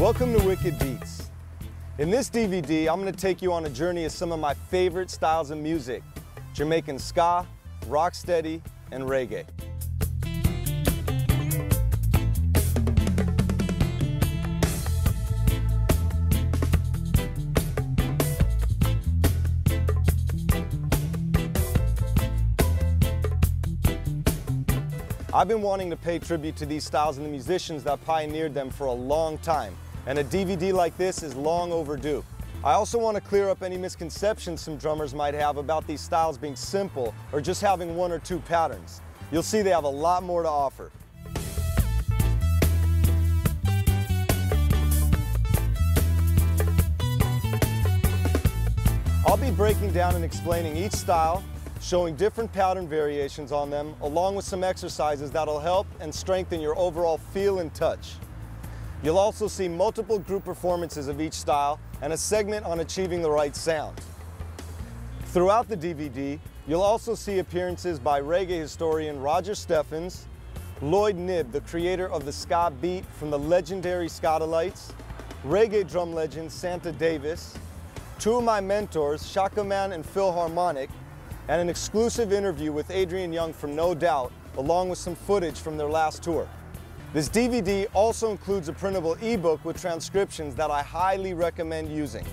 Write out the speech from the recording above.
Welcome to Wicked Beats. In this DVD, I'm going to take you on a journey of some of my favorite styles of music, Jamaican ska, rocksteady, and reggae. I've been wanting to pay tribute to these styles and the musicians that pioneered them for a long time, and a DVD like this is long overdue. I also want to clear up any misconceptions some drummers might have about these styles being simple or just having one or two patterns. You'll see they have a lot more to offer. I'll be breaking down and explaining each style, showing different pattern variations on them, along with some exercises that'll help and strengthen your overall feel and touch. You'll also see multiple group performances of each style and a segment on achieving the right sound. Throughout the DVD, you'll also see appearances by reggae historian Roger Steffens, Lloyd Knibb, the creator of the ska beat from the legendary Skatalites, reggae drum legend Santa Davis, two of my mentors, Chaka Man and Phil Harmonic, and an exclusive interview with Adrian Young from No Doubt, along with some footage from their last tour. This DVD also includes a printable ebook with transcriptions that I highly recommend using.